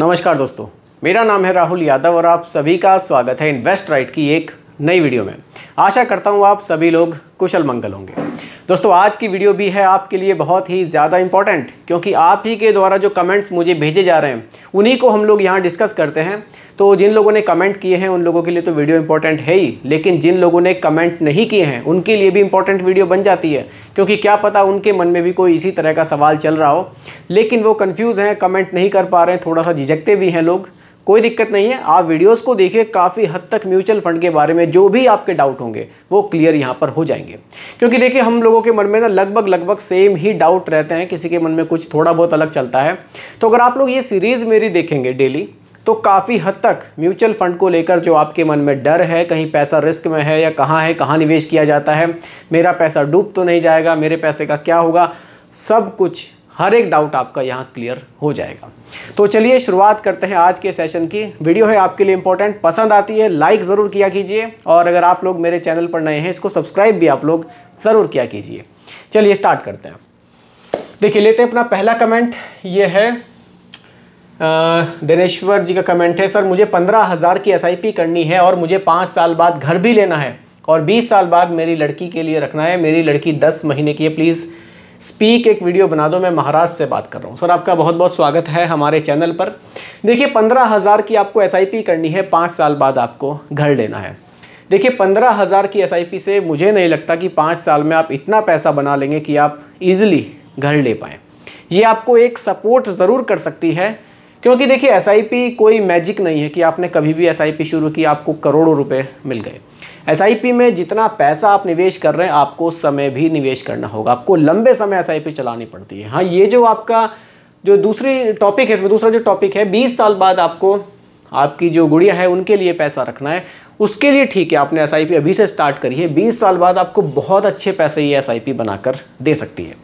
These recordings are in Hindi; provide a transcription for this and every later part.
नमस्कार दोस्तों, मेरा नाम है राहुल यादव और आप सभी का स्वागत है इन्वेस्ट राइट की एक नई वीडियो में। आशा करता हूँ आप सभी लोग कुशल मंगल होंगे। दोस्तों, आज की वीडियो भी है आपके लिए बहुत ही ज़्यादा इंपॉर्टेंट क्योंकि आप ही के द्वारा जो कमेंट्स मुझे भेजे जा रहे हैं, उन्हीं को हम लोग यहाँ डिस्कस करते हैं। तो जिन लोगों ने कमेंट किए हैं, उन लोगों के लिए तो वीडियो इंपॉर्टेंट है ही, लेकिन जिन लोगों ने कमेंट नहीं किए हैं, उनके लिए भी इंपॉर्टेंट वीडियो बन जाती है, क्योंकि क्या पता उनके मन में भी कोई इसी तरह का सवाल चल रहा हो। लेकिन वो कन्फ्यूज़ हैं कमेंट नहीं कर पा रहे हैं थोड़ा सा झिझकते भी हैं लोग। कोई दिक्कत नहीं है। आप वीडियोस को देखिए, काफ़ी हद तक म्यूचुअल फंड के बारे में जो भी आपके डाउट होंगे, वो क्लियर यहाँ पर हो जाएँगे। क्योंकि देखिए, हम लोगों के मन में ना लगभग लगभग सेम ही डाउट रहते हैं, किसी के मन में कुछ थोड़ा बहुत अलग चलता है। तो अगर आप लोग ये सीरीज़ मेरी देखेंगे डेली तो काफ़ी हद तक म्यूचुअल फंड को लेकर जो आपके मन में डर है, कहीं पैसा रिस्क में है या कहाँ है, कहाँ निवेश किया जाता है, मेरा पैसा डूब तो नहीं जाएगा, मेरे पैसे का क्या होगा, सब कुछ हर एक डाउट आपका यहाँ क्लियर हो जाएगा। तो चलिए शुरुआत करते हैं आज के सेशन की। वीडियो है आपके लिए इंपॉर्टेंट पसंद आती है लाइक ज़रूर किया कीजिए। और अगर आप लोग मेरे चैनल पर नए हैं, इसको सब्सक्राइब भी आप लोग ज़रूर किया कीजिए। चलिए स्टार्ट करते हैं। देखिए, लेते हैं अपना पहला कमेंट ये है दिनेश्वर जी का कमेंट है, सर, मुझे पंद्रह हज़ार की एसआईपी करनी है और मुझे पाँच साल बाद घर भी लेना है और बीस साल बाद मेरी लड़की के लिए रखना है, मेरी लड़की दस महीने की है प्लीज़ स्पीक एक वीडियो बना दो, मैं महाराष्ट्र से बात कर रहा हूँ। सर, आपका बहुत बहुत स्वागत है हमारे चैनल पर। देखिए, पंद्रह हज़ार की आपको एसआईपी करनी है, पाँच साल बाद आपको घर लेना है। देखिए, पंद्रह हज़ार की एसआईपी से मुझे नहीं लगता कि पाँच साल में आप इतना पैसा बना लेंगे कि आप ईज़िली घर ले पाएँ। ये आपको एक सपोर्ट ज़रूर कर सकती है क्योंकि देखिए एसआईपी कोई मैजिक नहीं है कि आपने कभी भी एसआईपी शुरू की, आपको करोड़ों रुपए मिल गए। एसआईपी में जितना पैसा आप निवेश कर रहे हैं, आपको समय भी निवेश करना होगा। आपको लंबे समय एसआईपी चलानी पड़ती है। हाँ ये जो आपका, जो दूसरी टॉपिक है, इसमें दूसरा जो टॉपिक है, बीस साल बाद आपको, आपकी जो गुड़िया है, उनके लिए पैसा रखना है। उसके लिए ठीक है, आपने एसआईपी अभी से स्टार्ट करी है। बीस साल बाद आपको बहुत अच्छे पैसे ये एस बनाकर दे सकती है।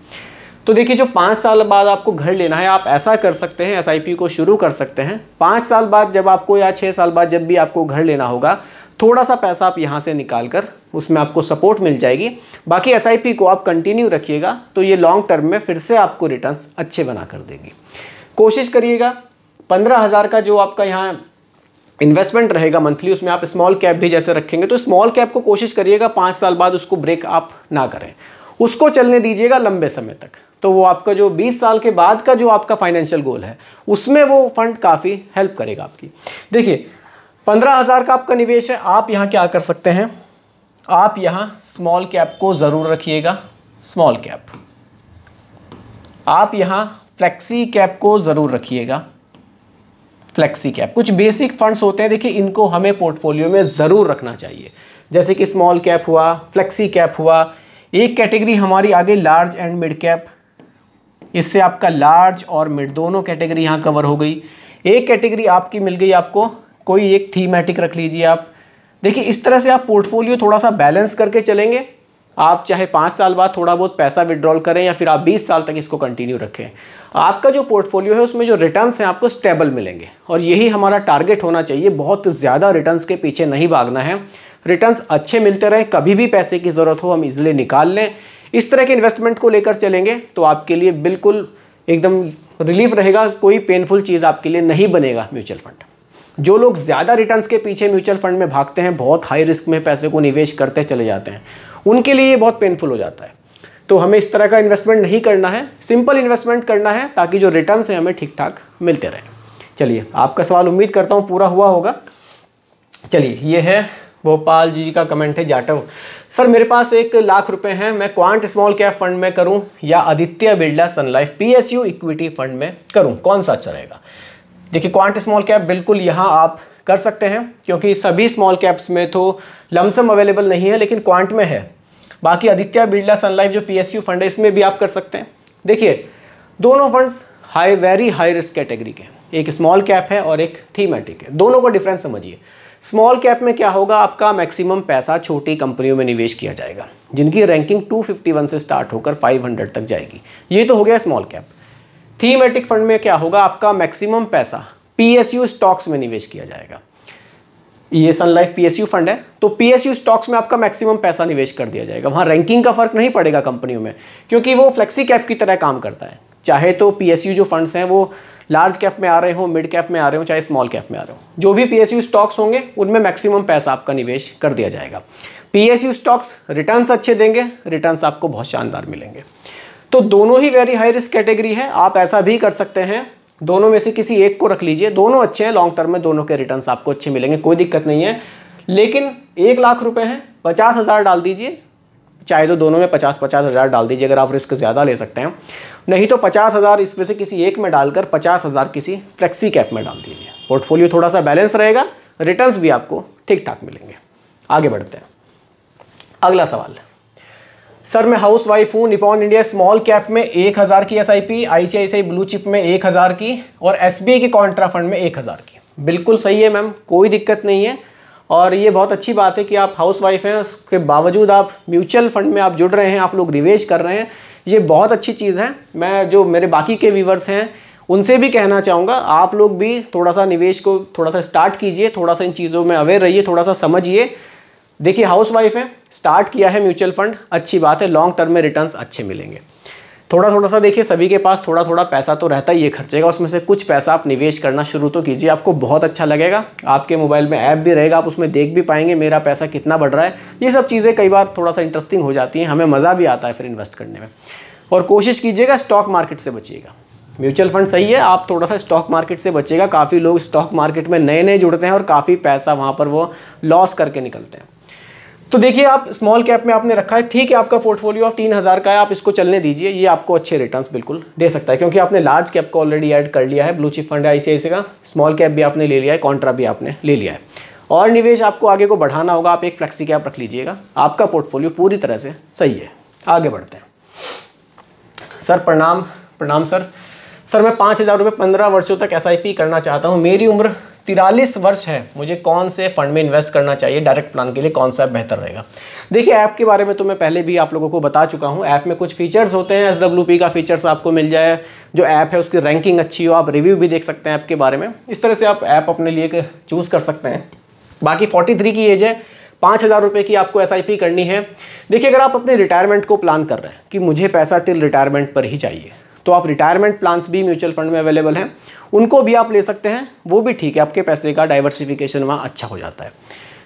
तो देखिए, जो पाँच साल बाद आपको घर लेना है, आप ऐसा कर सकते हैं एसआईपी को शुरू कर सकते हैं। पाँच साल बाद जब आपको या छः साल बाद जब भी आपको घर लेना होगा थोड़ा सा पैसा आप यहाँ से निकाल कर उसमें आपको सपोर्ट मिल जाएगी। बाकी एसआईपी को आप कंटिन्यू रखिएगा तो ये लॉन्ग टर्म में फिर से आपको रिटर्न अच्छे बना कर देगी। कोशिश करिएगा, पंद्रह हज़ार का जो आपका यहाँ इन्वेस्टमेंट रहेगा मंथली उसमें आप स्मॉल कैप भी जैसे रखेंगे तो स्मॉल कैप को कोशिश करिएगा, पाँच साल बाद उसको ब्रेक आप ना करें। उसको चलने दीजिएगा लंबे समय तक। तो वो आपका जो 20 साल के बाद का जो आपका फाइनेंशियल गोल है, उसमें वो फंड काफ़ी हेल्प करेगा आपकी। देखिए, पंद्रह हज़ार का आपका निवेश है, आप यहाँ क्या कर सकते हैं? आप यहाँ स्मॉल कैप को ज़रूर रखिएगा स्मॉल कैप आप यहाँ फ्लेक्सी कैप को ज़रूर रखिएगा फ्लेक्सी कैप कुछ बेसिक फंड्स होते हैं, देखिए, इनको हमें पोर्टफोलियो में ज़रूर रखना चाहिए। जैसे कि स्मॉल कैप हुआ फ्लेक्सी कैप हुआ एक कैटेगरी हमारी आगे लार्ज एंड मिड कैप इससे आपका लार्ज और मिड दोनों कैटेगरी यहाँ कवर हो गई। एक कैटेगरी आपकी मिल गई आपको, कोई एक थीमेटिक रख लीजिए आप। देखिए, इस तरह से आप पोर्टफोलियो थोड़ा सा बैलेंस करके चलेंगे। आप चाहे पाँच साल बाद थोड़ा बहुत पैसा विड्रॉल करें या फिर आप बीस साल तक इसको कंटिन्यू रखें। आपका जो पोर्टफोलियो है, उसमें जो रिटर्न्स हैं, आपको स्टेबल मिलेंगे। और यही हमारा टारगेट होना चाहिए। बहुत ज़्यादा रिटर्न्स के पीछे नहीं भागना है। रिटर्न्स अच्छे मिलते रहे, कभी भी पैसे की ज़रूरत हो, हम इजिली निकाल लें। इस तरह के इन्वेस्टमेंट को लेकर चलेंगे तो आपके लिए बिल्कुल एकदम रिलीफ रहेगा, कोई पेनफुल चीज़ आपके लिए नहीं बनेगा म्यूचुअल फंड जो लोग ज़्यादा रिटर्न्स के पीछे म्यूचुअल फंड में भागते हैं, बहुत हाई रिस्क में पैसे को निवेश करते चले जाते हैं, उनके लिए ये बहुत पेनफुल हो जाता है। तो हमें इस तरह का इन्वेस्टमेंट नहीं करना है सिंपल इन्वेस्टमेंट करना है, ताकि जो रिटर्न्स हैं हमें ठीक ठाक मिलते रहें। चलिए, आपका सवाल उम्मीद करता हूँ पूरा हुआ होगा। चलिए, ये है भोपाल जी का कमेंट है, जाटव। सर, मेरे पास एक लाख रुपए हैं, मैं क्वांट स्मॉल कैप फंड में करूँ या Aditya Birla sun life PSU equity fund में करूँ? कौन सा अच्छा रहेगा? देखिए, क्वांट स्मॉल कैप बिल्कुल यहाँ आप कर सकते हैं, क्योंकि सभी स्मॉल कैप्स में तो लमसम अवेलेबल नहीं है, लेकिन क्वांट में है। बाकी आदित्य बिरला सन लाइफ जो पीएसयू फंड है, इसमें भी आप कर सकते हैं। देखिए, दोनों funds high very high risk category के हैं। एक स्मॉल कैप है और एक थीमेटिक है। दोनों का डिफरेंस समझिए। स्मॉल कैप में क्या होगा? आपका मैक्सिमम पैसा छोटी कंपनियों में निवेश किया जाएगा, जिनकी रैंकिंग 251 से स्टार्ट होकर 500 तक जाएगी। ये तो हो गया स्मॉल कैप थीमेटिक फंड में क्या होगा? आपका मैक्सिमम पैसा पीएसयू स्टॉक्स में निवेश किया जाएगा। ये सन लाइफ पीएसयू फंड है तो पीएसयू स्टॉक्स में आपका मैक्सिमम पैसा निवेश कर दिया जाएगा। वहाँ रैंकिंग का फ़र्क नहीं पड़ेगा कंपनियों में, क्योंकि वो फ्लेक्सी कैप की तरह काम करता है। चाहे तो पीएसयू जो फंड्स हैं, वो लार्ज कैप में आ रहे हो, मिड कैप में आ रहे हो, चाहे स्मॉल कैप में आ रहे हो। जो भी पीएसयू स्टॉक्स होंगे, उनमें मैक्सिमम पैसा आपका निवेश कर दिया जाएगा। पीएसयू स्टॉक्स रिटर्न्स अच्छे देंगे, रिटर्न्स आपको बहुत शानदार मिलेंगे। तो दोनों ही वेरी हाई रिस्क कैटेगरी है, आप ऐसा भी कर सकते हैं। दोनों में से किसी एक को रख लीजिए, दोनों अच्छे हैं लॉन्ग टर्म में दोनों के रिटर्न्स आपको अच्छे मिलेंगे, कोई दिक्कत नहीं है। लेकिन एक लाख रुपए हैं, पचास हज़ार डाल दीजिए चाहे तो दोनों में पचास पचास हज़ार डाल दीजिए, अगर आप रिस्क ज़्यादा ले सकते हैं। नहीं तो पचास हज़ार इसमें से किसी एक में डालकर पचास हज़ार किसी फ्लेक्सी कैप में डाल दीजिए। पोर्टफोलियो थोड़ा सा बैलेंस रहेगा रिटर्न्स भी आपको ठीक ठाक मिलेंगे। आगे बढ़ते हैं। अगला सवाल सर, मैं हाउस वाइफ हूँ निपॉन इंडिया स्मॉल कैप में एक हज़ार की S I P I C I C blue chip में एक हज़ार की और एस बी आई के कॉन्ट्रा फंड में एक हज़ार की। बिल्कुल सही है मैम, कोई दिक्कत नहीं है। और ये बहुत अच्छी बात है कि आप हाउस वाइफ हैं, उसके बावजूद आप म्यूचुअल फंड में आप जुड़ रहे हैं, आप लोग निवेश कर रहे हैं, ये बहुत अच्छी चीज़ है। मैं जो मेरे बाकी के व्यूवर्स हैं, उनसे भी कहना चाहूँगा, आप लोग भी थोड़ा सा निवेश को थोड़ा सा स्टार्ट कीजिए थोड़ा सा इन चीज़ों में अवेयर रहिए थोड़ा सा समझिए। देखिए हाउस वाइफ है स्टार्ट किया है म्यूचुअल फंड अच्छी बात है लॉन्ग टर्म में रिटर्न्स अच्छे मिलेंगे। थोड़ा थोड़ा सा देखिए, सभी के पास थोड़ा थोड़ा पैसा तो रहता ही है, खर्चेगा, उसमें से कुछ पैसा आप निवेश करना शुरू तो कीजिए, आपको बहुत अच्छा लगेगा। आपके मोबाइल में ऐप भी रहेगा, आप उसमें देख भी पाएँगे मेरा पैसा कितना बढ़ रहा है। ये सब चीज़ें कई बार थोड़ा सा इंटरेस्टिंग हो जाती हैं, हमें मज़ा भी आता है फिर इन्वेस्ट करने में। और कोशिश कीजिएगा स्टॉक मार्केट से बचिएगा। म्यूचुअल फंड सही है, आप थोड़ा सा स्टॉक मार्केट से बचेगा काफ़ी लोग स्टॉक मार्केट में नए नए जुड़ते हैं और काफ़ी पैसा वहाँ पर वो लॉस करके निकलते हैं। तो देखिए आप स्मॉल कैप में आपने रखा है, ठीक है, आपका पोर्टफोलियो आप तीन हज़ार का है, आप इसको चलने दीजिए, ये आपको अच्छे रिटर्न्स बिल्कुल दे सकता है, क्योंकि आपने लार्ज कैप को ऑलरेडी ऐड कर लिया है ब्लू चिप फंड आई का स्मॉल कैप भी आपने ले लिया है कॉन्ट्रा भी आपने ले लिया है। और निवेश आपको आगे को बढ़ाना होगा, आप एक फ्लेक्सी कैप रख लीजिएगा, आपका पोर्टफोलियो पूरी तरह से सही है, आगे बढ़ते हैं। सर, प्रणाम प्रणाम सर। सर, मैं पाँच हज़ार रुपये पंद्रह वर्षों तक एसआईपी करना चाहता हूँ, मेरी उम्र तिरालीस वर्ष है, मुझे कौन से फंड में इन्वेस्ट करना चाहिए डायरेक्ट प्लान के लिए कौन सा बेहतर रहेगा? देखिए ऐप के बारे में तो मैं पहले भी आप लोगों को बता चुका हूँ। ऐप में कुछ फीचर्स होते हैं एसडब्ल्यूपी का फीचर्स आपको मिल जाए, जो ऐप है उसकी रैंकिंग अच्छी हो, आप रिव्यू भी देख सकते हैं ऐप के बारे में। इस तरह से आप ऐप अपने लिए चूज़ कर सकते हैं। बाकी फोर्टी थ्री की एज है, पाँच हज़ार रुपये की आपको एसआईपी करनी है। देखिए, अगर आप अपने रिटायरमेंट को प्लान कर रहे हैं, कि मुझे पैसा टिल रिटायरमेंट पर ही चाहिए तो आप रिटायरमेंट प्लान्स भी म्यूचुअल फंड में अवेलेबल हैं। उनको भी आप ले सकते हैं, वो भी ठीक है, आपके पैसे का डाइवर्सिफिकेशन वहाँ अच्छा हो जाता है।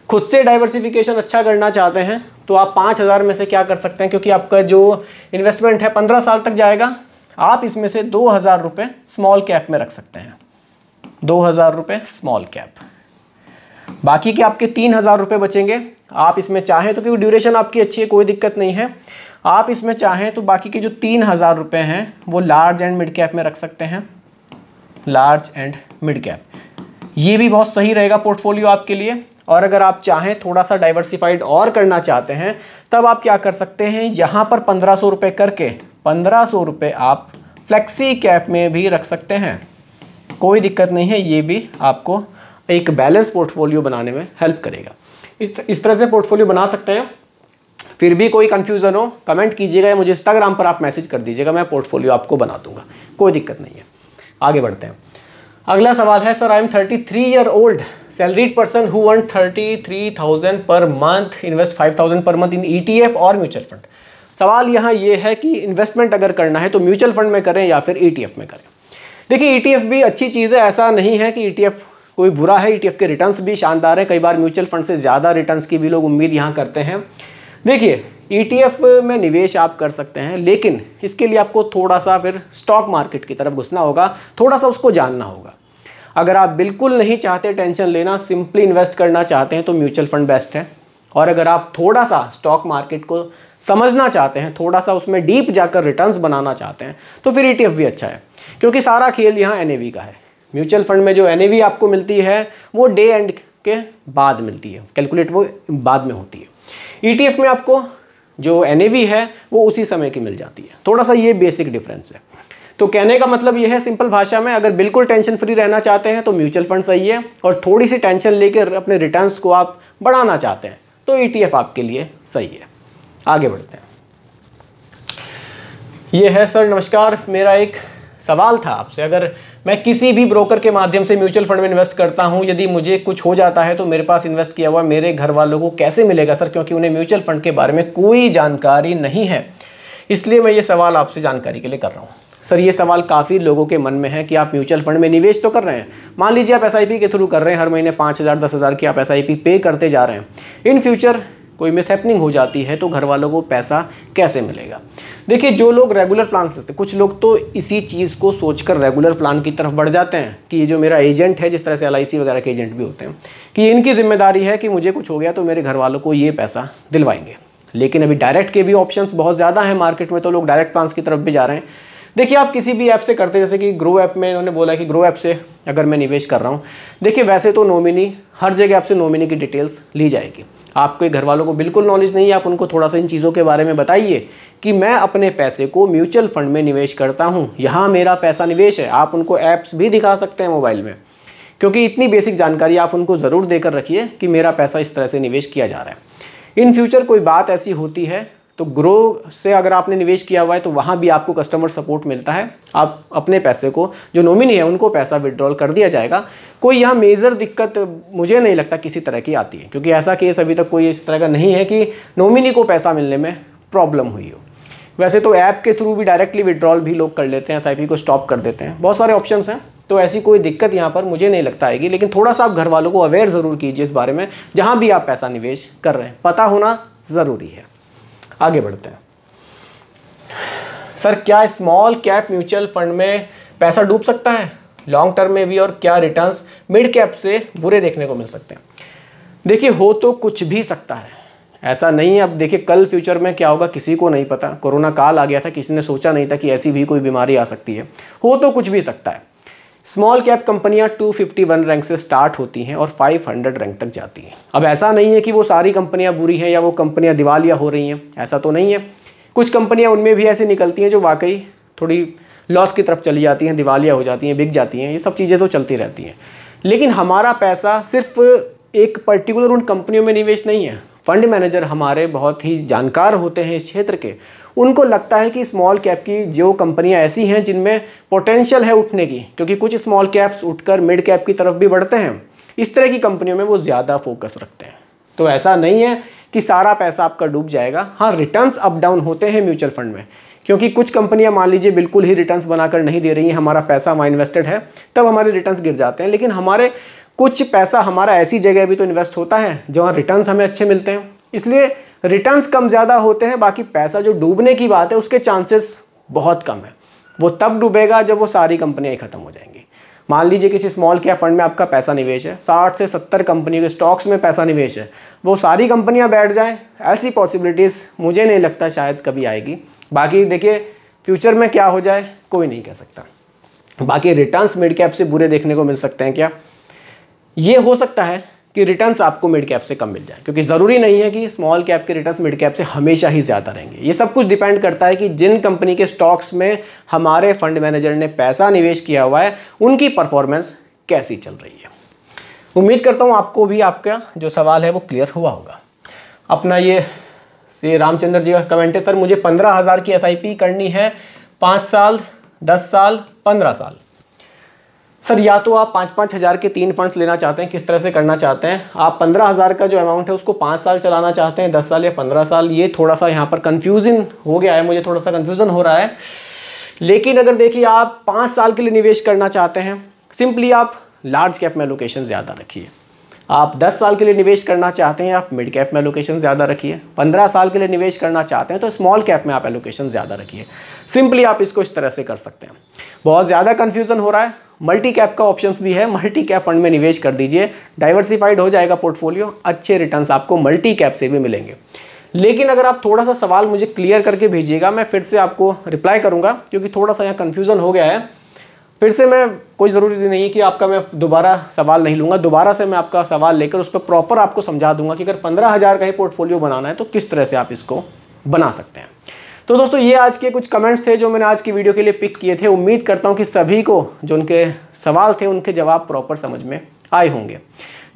खुद से डाइवर्सिफिकेशन अच्छा करना चाहते हैं तो आप पाँच हज़ार में से क्या कर सकते हैं, क्योंकि आपका जो इन्वेस्टमेंट है पंद्रह साल तक जाएगा, आप इसमें से दो हज़ार रुपये स्मॉल कैप में रख सकते हैं। दो हज़ार रुपये स्मॉल कैप बाकी के आपके तीन हज़ार रुपये बचेंगे। आप इसमें चाहें तो क्योंकि ड्यूरेशन आपकी अच्छी है, कोई दिक्कत नहीं है। आप इसमें चाहें तो बाकी के जो तीन हज़ार रुपये हैं, वो लार्ज एंड मिड कैप में रख सकते हैं। लार्ज एंड मिड कैप ये भी बहुत सही रहेगा पोर्टफोलियो आपके लिए। और अगर आप चाहें थोड़ा सा डाइवर्सिफाइड और करना चाहते हैं, तब आप क्या कर सकते हैं, यहाँ पर पंद्रह सौ रुपये करके, पंद्रह सौ रुपये आप फ्लेक्सी कैप में भी रख सकते हैं। कोई दिक्कत नहीं है, ये भी आपको एक बैलेंस पोर्टफोलियो बनाने में हेल्प करेगा। इस इस तरह से पोर्टफोलियो बना सकते हैं। फिर भी कोई कन्फ्यूज़न हो कमेंट कीजिएगा या मुझे इंस्टाग्राम पर आप मैसेज कर दीजिएगा, मैं पोर्टफोलियो आपको बना दूँगा। कोई दिक्कत नहीं है। आगे बढ़ते हैं। अगला सवाल है sir I am thirty three year old salaried person who one thirty three thousand per month invest five thousand per month in E T F और म्यूचुअल फंड सवाल यहाँ ये है कि इन्वेस्टमेंट अगर करना है तो म्यूचुअल फंड में करें या फिर ई टी एफ़ में करें। देखिए ई टी एफ़ भी अच्छी चीज़ है, ऐसा नहीं है कि ई टी एफ़ कोई बुरा है ई टी एफ़ के रिटर्न्स भी शानदार है। कई बार म्यूचुअल फंड से ज़्यादा रिटर्न्स की भी लोग उम्मीद यहाँ करते हैं। देखिए ईटीएफ e में निवेश आप कर सकते हैं, लेकिन इसके लिए आपको थोड़ा सा फिर स्टॉक मार्केट की तरफ़ घुसना होगा, थोड़ा सा उसको जानना होगा। अगर आप बिल्कुल नहीं चाहते टेंशन लेना, सिंपली इन्वेस्ट करना चाहते हैं तो म्यूचुअल फंड बेस्ट है। और अगर आप थोड़ा सा स्टॉक मार्केट को समझना चाहते हैं, थोड़ा सा उसमें डीप जाकर रिटर्न्स बनाना चाहते हैं तो फिर ईटीएफ भी अच्छा है। क्योंकि सारा खेल यहाँ एन का है। म्यूचुअल फंड में जो एनएवी आपको मिलती है, वो डे एंड के बाद मिलती है। कैलकुलेट वो बाद में होती है। ई e में आपको जो एन है, वो उसी समय की मिल जाती है। थोड़ा सा ये बेसिक डिफरेंस है। तो कहने का मतलब ये है सिंपल भाषा में अगर बिल्कुल टेंशन फ्री रहना चाहते हैं तो म्यूचुअल फंड सही है, और थोड़ी सी टेंशन लेकर अपने रिटर्न्स को आप बढ़ाना चाहते हैं तो ई e आपके लिए सही है। आगे बढ़ते हैं। ये है सर नमस्कार, मेरा एक सवाल था आपसे। अगर मैं किसी भी ब्रोकर के माध्यम से म्यूचुअल फंड में इन्वेस्ट करता हूँ, यदि मुझे कुछ हो जाता है तो मेरे पास इन्वेस्ट किया हुआ मेरे घर वालों को कैसे मिलेगा, सर? क्योंकि उन्हें म्यूचुअल फंड के बारे में कोई जानकारी नहीं है। इसलिए मैं ये सवाल आपसे जानकारी के लिए कर रहा हूँ। सर, ये सवाल काफ़ी लोगों के मन में है कि आप म्यूचुअल फंड में निवेश तो कर रहे हैं। मान लीजिए आप एसआईपी के थ्रू कर रहे हैं, हर महीने पाँच हज़ार, दस हज़ार की आप एसआईपी पे करते जा रहे हैं। इन फ्यूचर कोई मिसहैपनिंग हो जाती है तो घर वालों को पैसा कैसे मिलेगा? देखिए, जो लोग रेगुलर प्लान से कुछ लोग तो इसी चीज़ को सोचकर रेगुलर प्लान की तरफ़ बढ़ जाते हैं कि ये जो मेरा एजेंट है, जिस तरह से एल वगैरह के एजेंट भी होते हैं, कि इनकी ज़िम्मेदारी है कि मुझे कुछ हो गया तो मेरे घर वालों को ये पैसा दिलवाएँगे। लेकिन अभी डायरेक्ट के भी ऑप्शंस बहुत ज़्यादा हैं मार्केट में तो लोग डायरेक्ट प्लान्स की तरफ़ भी जा रहे हैं। देखिए, आप किसी भी ऐप से करते हैं, जैसे कि ग्रो ऐप में इन्होंने बोला कि ग्रो ऐप से अगर मैं निवेश कर रहा हूँ, देखिए, वैसे तो नॉमिनी हर जगह आपसे नॉमिनी की डिटेल्स ली जाएगी। आपके घर वालों को बिल्कुल नॉलेज नहीं है, आप उनको थोड़ा सा इन चीज़ों के बारे में बताइए कि मैं अपने पैसे को म्यूचुअल फंड में निवेश करता हूँ। यहाँ मेरा पैसा निवेश है, आप उनको ऐप्स भी दिखा सकते हैं मोबाइल में। क्योंकि इतनी बेसिक जानकारी आप उनको ज़रूर देकर रखिए कि मेरा पैसा इस तरह से निवेश किया जा रहा है। इन फ्यूचर कोई बात ऐसी होती है तो ग्रो से अगर आपने निवेश किया हुआ है तो वहाँ भी आपको कस्टमर सपोर्ट मिलता है। आप अपने पैसे को, जो नॉमिनी है, उनको पैसा विड्रॉल कर दिया जाएगा। कोई यहाँ मेजर दिक्कत मुझे नहीं लगता किसी तरह की आती है, क्योंकि ऐसा केस अभी तक कोई इस तरह का नहीं है कि नॉमिनी को पैसा मिलने में प्रॉब्लम हुई हो। वैसे तो ऐप के थ्रू भी डायरेक्टली विड्रॉल भी लोग कर लेते हैं एस को स्टॉप कर देते हैं। बहुत सारे ऑप्शन हैं तो ऐसी कोई दिक्कत यहाँ पर मुझे नहीं लगता आएगी। लेकिन थोड़ा सा आप घर वालों को अवेयर ज़रूर कीजिए इस बारे में, जहाँ भी आप पैसा निवेश कर रहे हैं। पता होना ज़रूरी है। आगे बढ़ते हैं। सर, क्या स्मॉल कैप म्यूचुअल फंड में पैसा डूब सकता है? लॉन्ग टर्म में भी और क्या रिटर्न्स मिड कैप से बुरे देखने को मिल सकते हैं? देखिए, हो तो कुछ भी सकता है। ऐसा नहीं है, अब देखिए, कल फ्यूचर में क्या होगा, किसी को नहीं पता। कोरोना काल आ गया था, किसी ने सोचा नहीं था कि ऐसी भी कोई बीमारी आ सकती है। हो तो कुछ भी सकता है। स्मॉल कैप कंपनियाँ 251 रैंक से स्टार्ट होती हैं और 500 रैंक तक जाती हैं। अब ऐसा नहीं है कि वो सारी कंपनियाँ बुरी हैं या वो कंपनियाँ दिवालिया हो रही हैं। ऐसा तो नहीं है। कुछ कंपनियाँ उनमें भी ऐसी निकलती हैं जो वाकई थोड़ी लॉस की तरफ़ चली जाती हैं, दिवालिया हो जाती हैं, बिक जाती हैं। ये सब चीज़ें तो चलती रहती हैं। लेकिन हमारा पैसा सिर्फ़ एक पर्टिकुलर उन कंपनियों में निवेश नहीं है। फंड मैनेजर हमारे बहुत ही जानकार होते हैं इस क्षेत्र के। उनको लगता है कि स्मॉल कैप की जो कंपनियाँ ऐसी हैं जिनमें पोटेंशियल है उठने की, क्योंकि कुछ स्मॉल कैप्स उठकर मिड कैप की तरफ़ भी बढ़ते हैं, इस तरह की कंपनियों में वो ज़्यादा फोकस रखते हैं। तो ऐसा नहीं है कि सारा पैसा आपका डूब जाएगा। हाँ रिटर्न्स अप डाउन होते हैं म्यूचुअल फंड में, क्योंकि कुछ कंपनियाँ मान लीजिए बिल्कुल ही रिटर्न्स बनाकर नहीं दे रही हैं, हमारा पैसा वहाँ इन्वेस्टेड है, तब हमारे रिटर्न्स गिर जाते हैं। लेकिन हमारे कुछ पैसा हमारा ऐसी जगह भी तो इन्वेस्ट होता है जहाँ रिटर्न्स हमें अच्छे मिलते हैं। इसलिए रिटर्न्स कम ज़्यादा होते हैं, बाकी पैसा जो डूबने की बात है, उसके चांसेस बहुत कम है। वो तब डूबेगा जब वो सारी कंपनियाँ खत्म हो जाएँगी। मान लीजिए किसी स्मॉल कैप फंड में आपका पैसा निवेश है, साठ से सत्तर कंपनियों के स्टॉक्स में पैसा निवेश है, वो सारी कंपनियाँ बैठ जाएँ, ऐसी पॉसिबिलिटीज़ मुझे नहीं लगता शायद कभी आएगी। बाकी देखिए फ्यूचर में क्या हो जाए, कोई नहीं कह सकता। बाकी रिटर्न्स मिड कैप से बुरे देखने को मिल सकते हैं क्या? ये हो सकता है कि रिटर्न्स आपको मिड कैप से कम मिल जाए, क्योंकि ज़रूरी नहीं है कि स्मॉल कैप के रिटर्न्स मिड कैप से हमेशा ही ज़्यादा रहेंगे। ये सब कुछ डिपेंड करता है कि जिन कंपनी के स्टॉक्स में हमारे फंड मैनेजर ने पैसा निवेश किया हुआ है, उनकी परफॉर्मेंस कैसी चल रही है। उम्मीद करता हूँ आपको भी आपका जो सवाल है वो क्लियर हुआ होगा। अपना ये से रामचंद्र जी का कमेंट है, सर, मुझे पंद्रह हज़ार की एसआईपी करनी है, पाँच साल, दस साल, पंद्रह साल। सर, या तो आप पाँच पाँच हज़ार के तीन फंड्स लेना चाहते हैं, किस तरह से करना चाहते हैं? आप पंद्रह हज़ार का जो अमाउंट है, उसको पाँच साल चलाना चाहते हैं, दस साल या पंद्रह साल, ये थोड़ा सा यहाँ पर कन्फ्यूज़न हो गया है, मुझे थोड़ा सा कन्फ्यूज़न हो रहा है। लेकिन अगर देखिए, आप पाँच साल के लिए निवेश करना चाहते हैं सिंपली आप लार्ज कैप में लोकेशन ज़्यादा रखिए। आप 10 साल के लिए निवेश करना चाहते हैं, आप मिड कैप में एलोकेशन ज़्यादा रखिए। 15 साल के लिए निवेश करना चाहते हैं तो स्मॉल कैप में आप एलोकेशन ज़्यादा रखिए। सिंपली आप इसको इस तरह से कर सकते हैं। बहुत ज़्यादा कन्फ्यूज़न हो रहा है मल्टी कैप का ऑप्शन भी है मल्टी कैप फंड में निवेश कर दीजिए। डाइवर्सिफाइड हो जाएगा पोर्टफोलियो अच्छे रिटर्न आपको मल्टी कैप से भी मिलेंगे। लेकिन अगर आप थोड़ा सा सवाल मुझे क्लियर करके भेजिएगा, मैं फिर से आपको रिप्लाई करूँगा, क्योंकि थोड़ा सा यहाँ कन्फ्यूज़न हो गया है। फिर से मैं, कोई ज़रूरी नहीं है कि आपका मैं दोबारा सवाल नहीं लूँगा। दोबारा से मैं आपका सवाल लेकर उस पर प्रॉपर आपको समझा दूँगा कि अगर पंद्रह हज़ार का ही पोर्टफोलियो बनाना है तो किस तरह से आप इसको बना सकते हैं। तो दोस्तों, ये आज के कुछ कमेंट्स थे जो मैंने आज की वीडियो के लिए पिक किए थे। उम्मीद करता हूँ कि सभी को जो उनके सवाल थे, उनके जवाब प्रॉपर समझ में आए होंगे।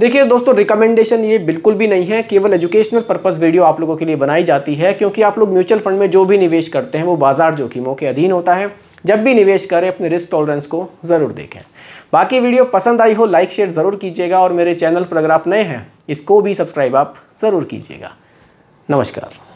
देखिए दोस्तों रिकमेंडेशन ये बिल्कुल भी नहीं है। केवल एजुकेशनल पर्पस वीडियो आप लोगों के लिए बनाई जाती है, क्योंकि आप लोग म्यूचुअल फंड में जो भी निवेश करते हैं, वो बाज़ार जोखिमों के अधीन होता है। जब भी निवेश करें, अपने रिस्क टॉलरेंस को ज़रूर देखें। बाकी वीडियो पसंद आई हो लाइक शेयर ज़रूर कीजिएगा, और मेरे चैनल पर अगर आप नए हैं, इसको भी सब्सक्राइब आप ज़रूर कीजिएगा। नमस्कार।